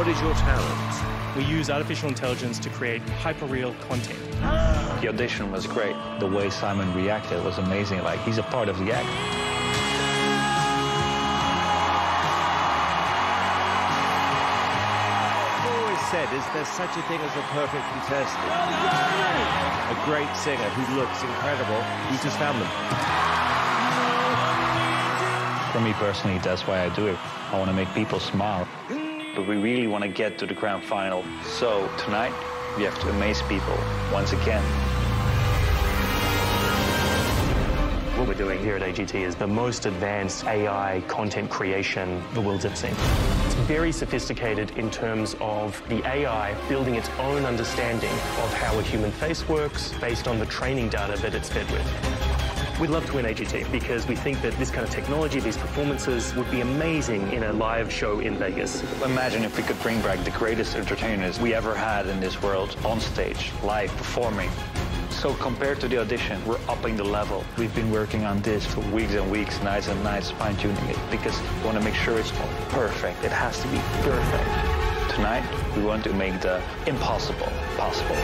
What is your talent? We use artificial intelligence to create hyper-real content. The audition was great. The way Simon reacted was amazing. Like, he's a part of the act. I've always said, is there such a thing as a perfect contestant? A great singer who looks incredible. You just found them. For me personally, that's why I do it. I want to make people smile. But we really want to get to the grand final. So tonight, we have to amaze people once again. What we're doing here at AGT is the most advanced AI content creation the world's ever seen. It's very sophisticated in terms of the AI building its own understanding of how a human face works based on the training data that it's fed with. We'd love to win AGT because we think that this kind of technology, these performances, would be amazing in a live show in Vegas. Imagine if we could bring back the greatest entertainers we ever had in this world on stage, live, performing. So compared to the audition, we're upping the level. We've been working on this for weeks and weeks, nights and nights, fine-tuning it, because we want to make sure it's perfect. It has to be perfect. Tonight, we want to make the impossible possible.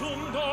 冲动。